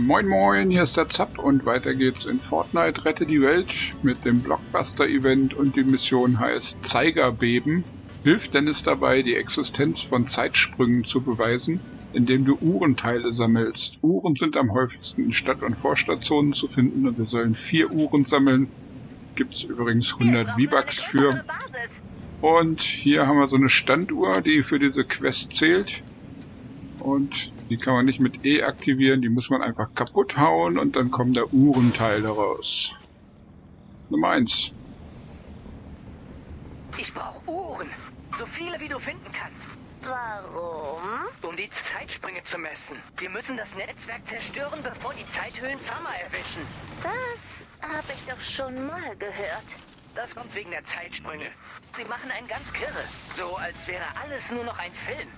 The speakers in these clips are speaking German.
Moin Moin, hier ist der Zapp und weiter geht's in Fortnite Rette die Welt mit dem Blockbuster-Event und die Mission heißt Zeigerbeben. Hilft Dennis dabei, die Existenz von Zeitsprüngen zu beweisen, indem du Uhrenteile sammelst. Uhren sind am häufigsten in Stadt- und Vorstadtzonen zu finden und wir sollen vier Uhren sammeln. Gibt's übrigens 100 V-Bucks für. Und hier haben wir so eine Standuhr, die für diese Quest zählt. Und die kann man nicht mit E aktivieren, die muss man einfach kaputt hauen und dann kommen da Uhrenteile raus. Nummer eins. Ich brauche Uhren. So viele wie du finden kannst. Warum? Um die Zeitsprünge zu messen. Wir müssen das Netzwerk zerstören, bevor die Zeithöhlen Summer erwischen. Das habe ich doch schon mal gehört. Das kommt wegen der Zeitsprünge. Sie machen einen ganz kirre. So als wäre alles nur noch ein Film.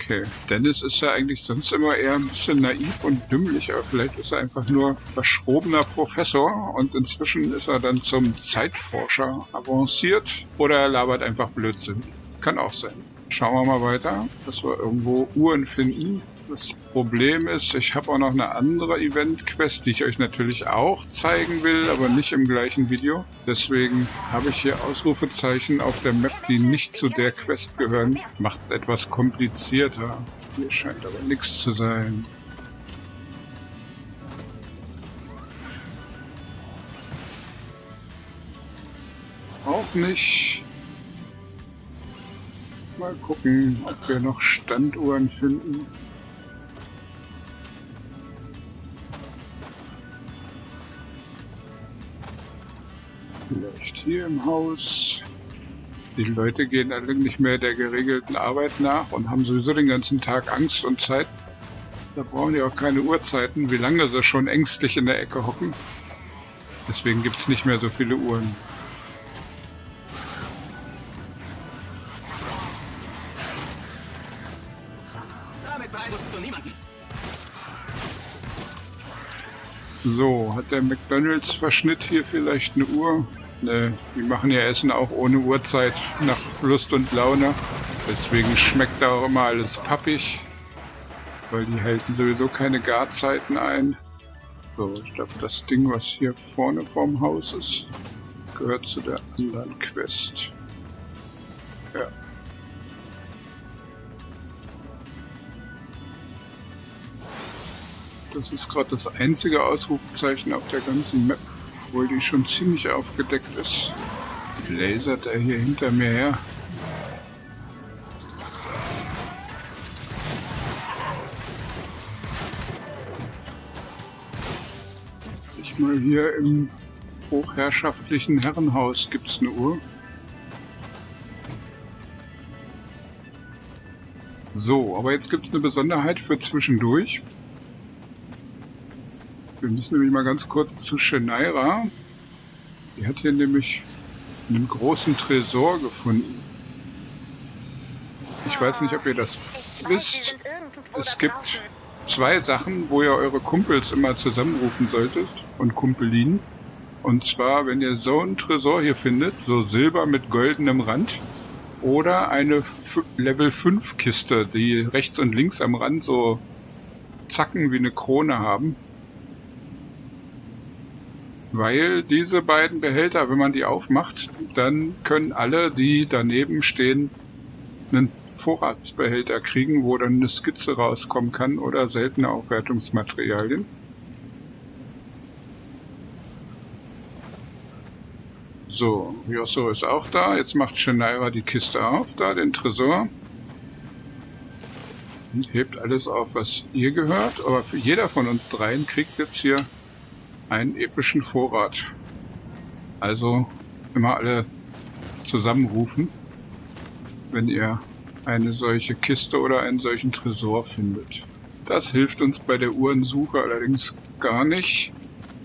Okay. Dennis ist ja eigentlich sonst immer eher ein bisschen naiv und dümmlich, aber vielleicht ist er einfach nur verschrobener Professor und inzwischen ist er dann zum Zeitforscher avanciert oder er labert einfach Blödsinn. Kann auch sein. Schauen wir mal weiter, dass wir irgendwo Uhren finden. Das Problem ist, ich habe auch noch eine andere Event-Quest, die ich euch natürlich auch zeigen will, aber nicht im gleichen Video. Deswegen habe ich hier Ausrufezeichen auf der Map, die nicht zu der Quest gehören. Macht es etwas komplizierter. Hier scheint aber nichts zu sein. Auch nicht. Mal gucken, ob wir noch Standuhren finden. Vielleicht hier im Haus. Die Leute gehen alle nicht mehr der geregelten Arbeit nach und haben sowieso den ganzen Tag Angst und Zeit. Da brauchen die auch keine Uhrzeiten, wie lange sie schon ängstlich in der Ecke hocken. Deswegen gibt es nicht mehr so viele Uhren. So, hat der McDonalds-Verschnitt hier vielleicht eine Uhr? Ne, die machen ja Essen auch ohne Uhrzeit nach Lust und Laune. Deswegen schmeckt da auch immer alles pappig. Weil die halten sowieso keine Garzeiten ein. So, ich glaube, das Ding, was hier vorne vorm Haus ist, gehört zu der anderen Quest. Ja. Das ist gerade das einzige Ausrufezeichen auf der ganzen Map, obwohl die schon ziemlich aufgedeckt ist. Lasert er hier hinter mir her. Ich mal hier im hochherrschaftlichen Herrenhaus gibt's eine Uhr. So, aber jetzt gibt's eine Besonderheit für zwischendurch. Wir müssen nämlich mal ganz kurz zu Shenaira. Die hat hier nämlich einen großen Tresor gefunden. Ich weiß nicht, ob ihr das wisst. Es gibt zwei Sachen, wo ihr eure Kumpels immer zusammenrufen solltet und Kumpelinen. Und zwar, wenn ihr so einen Tresor hier findet, so Silber mit goldenem Rand, oder eine Level 5 Kiste, die rechts und links am Rand so Zacken wie eine Krone haben. Weil diese beiden Behälter, wenn man die aufmacht, dann können alle, die daneben stehen, einen Vorratsbehälter kriegen, wo dann eine Skizze rauskommen kann oder seltene Aufwertungsmaterialien. So, Yosso ist auch da. Jetzt macht Shanaira die Kiste auf, da den Tresor. Und hebt alles auf, was ihr gehört. Aber für jeder von uns dreien kriegt jetzt hier einen epischen Vorrat. Also immer alle zusammenrufen, wenn ihr eine solche Kiste oder einen solchen Tresor findet. Das hilft uns bei der Uhrensuche allerdings gar nicht.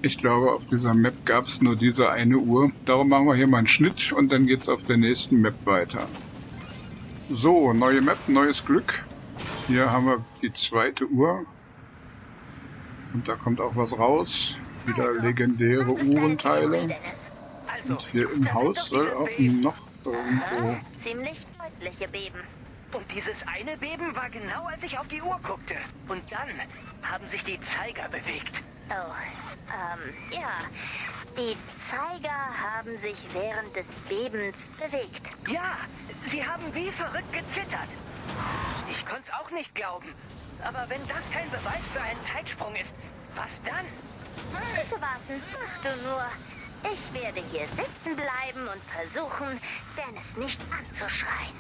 Ich glaube, auf dieser Map gab es nur diese eine Uhr. Darum machen wir hier mal einen Schnitt und dann geht's auf der nächsten Map weiter. So, neue Map, neues Glück. Hier haben wir die zweite Uhr. Und da kommt auch was raus. Wieder legendäre Uhrenteile. Also, Und hier im Haus soll auch noch irgendwo... Ziemlich deutliche Beben. Und dieses eine Beben war genau, als ich auf die Uhr guckte. Und dann haben sich die Zeiger bewegt. Oh, ähm, ja. Die Zeiger haben sich während des Bebens bewegt. Ja, sie haben wie verrückt gezittert. Ich konnte es auch nicht glauben. Aber wenn das kein Beweis für einen Zeitsprung ist, was dann? Warten. Ach du nur. Ich werde hier sitzen bleiben und versuchen, Dennis nicht anzuschreien.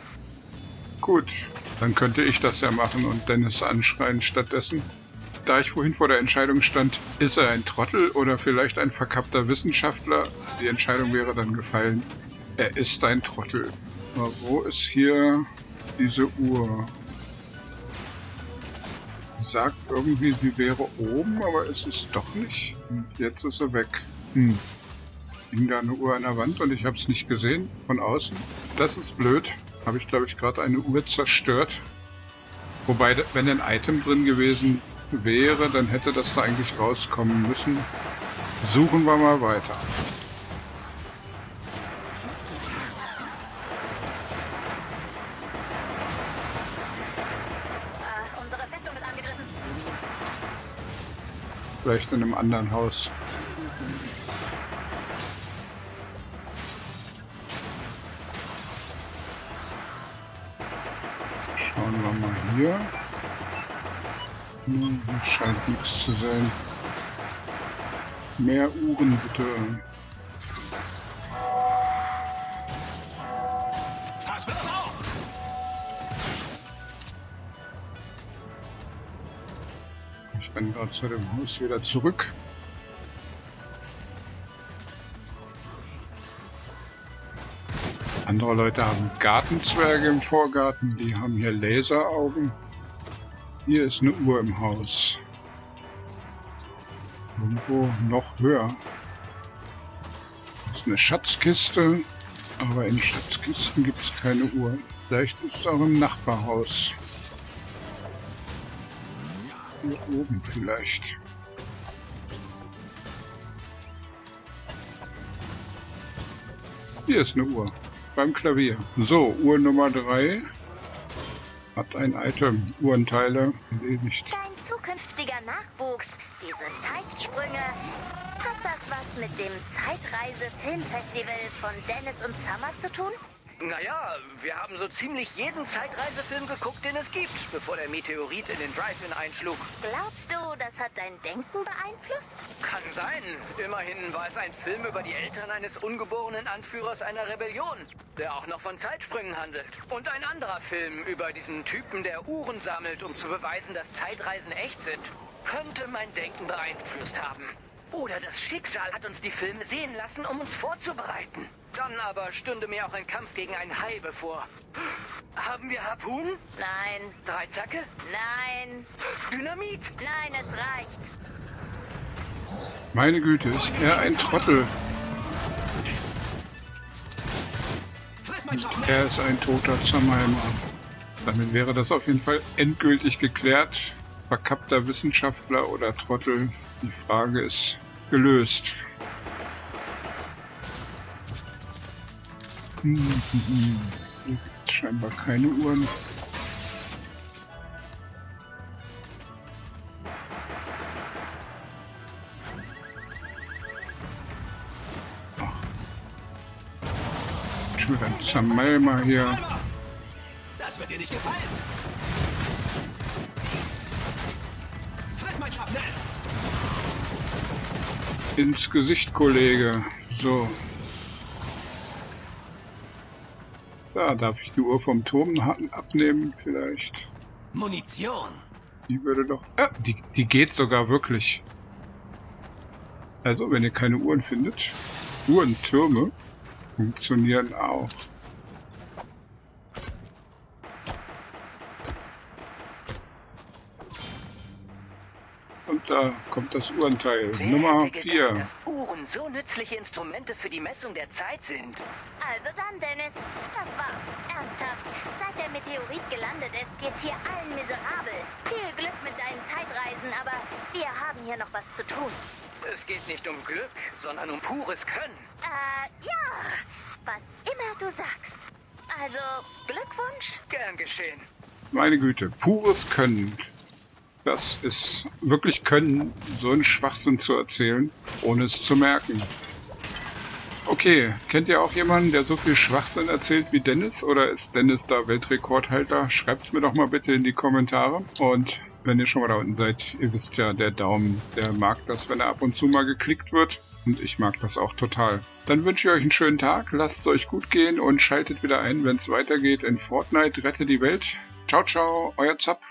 Gut, dann könnte ich das ja machen und Dennis anschreien stattdessen. Da ich vorhin vor der Entscheidung stand, ist er ein Trottel oder vielleicht ein verkappter Wissenschaftler, die Entscheidung wäre dann gefallen. Er ist ein Trottel. Aber wo ist hier diese Uhr? Sagt irgendwie, sie wäre oben, aber ist es doch nicht. Und jetzt ist er weg. Hm. Hing da eine Uhr an der Wand und ich habe es nicht gesehen von außen. Das ist blöd. Habe ich, glaube ich, gerade eine Uhr zerstört. Wobei, wenn ein Item drin gewesen wäre, dann hätte das da eigentlich rauskommen müssen. Suchen wir mal weiter. Vielleicht in einem anderen Haus. Schauen wir mal hier. Hm, scheint nichts zu sein. Mehr Uhren bitte. Ich renne gerade zu dem Haus wieder zurück. Andere Leute haben Gartenzwerge im Vorgarten, die haben hier Laseraugen. Hier ist eine Uhr im Haus. Irgendwo noch höher. Das ist eine Schatzkiste, aber in Schatzkisten gibt es keine Uhr. Vielleicht ist es auch im Nachbarhaus. Hier oben vielleicht. Hier ist eine Uhr. Beim Klavier. So, Uhr Nummer 3. Hat ein Item. Uhrenteile. Erledigt. Dein zukünftiger Nachwuchs, diese Zeitsprünge. Hat das was mit dem Zeitreise-Filmfestival von Dennis und Summer zu tun? Naja, wir haben so ziemlich jeden Zeitreisefilm geguckt, den es gibt, bevor der Meteorit in den Drive-In einschlug. Glaubst du, das hat dein Denken beeinflusst? Kann sein. Immerhin war es ein Film über die Eltern eines ungeborenen Anführers einer Rebellion, der auch noch von Zeitsprüngen handelt. Und ein anderer Film über diesen Typen, der Uhren sammelt, um zu beweisen, dass Zeitreisen echt sind. Könnte mein Denken beeinflusst haben. Oder das Schicksal hat uns die Filme sehen lassen, um uns vorzubereiten. Dann aber stünde mir auch ein Kampf gegen einen Hai bevor. Haben wir Harpunen? Nein, Dreizacke? nein, Dynamit? nein, es reicht. Meine Güte, ist er ein Trottel. Schaf! Er ist ein toter Zamheimer. Damit wäre das auf jeden Fall endgültig geklärt. Verkappter Wissenschaftler oder Trottel. Die Frage ist gelöst. Hm, hm, hm. Hier gibt scheinbar keine Uhren. Schon wieder ein Zermalmer hier. Das wird dir nicht gefallen! Friss mein Schaf, schnell! Ins Gesicht, Kollege. So. Da darf ich die Uhr vom Turm abnehmen, vielleicht. Munition! Die würde doch. Ja, die, die geht sogar wirklich. Also, wenn ihr keine Uhren findet, Uhrentürme funktionieren auch. Und da kommt das Uhrenteil. Wer Nummer hätte 4. gedacht, dass Uhren so nützliche Instrumente für die Messung der Zeit sind? Also dann, Dennis, das war's. Ernsthaft. Seit der Meteorit gelandet ist, geht's hier allen miserabel. Viel Glück mit deinen Zeitreisen, aber wir haben hier noch was zu tun. Es geht nicht um Glück, sondern um pures Können. Äh, ja. Was immer du sagst. Also, Glückwunsch. Gern geschehen. Meine Güte, pures Können. Das ist wirklich Können, so einen Schwachsinn zu erzählen, ohne es zu merken. Okay, kennt ihr auch jemanden, der so viel Schwachsinn erzählt wie Dennis? Oder ist Dennis da Weltrekordhalter? Schreibt's mir doch mal bitte in die Kommentare. Und wenn ihr schon mal da unten seid, ihr wisst ja, der Daumen, der mag das, wenn er ab und zu mal geklickt wird. Und ich mag das auch total. Dann wünsche ich euch einen schönen Tag, lasst es euch gut gehen und schaltet wieder ein, wenn es weitergeht in Fortnite. Rette die Welt. Ciao, ciao, euer Zapp.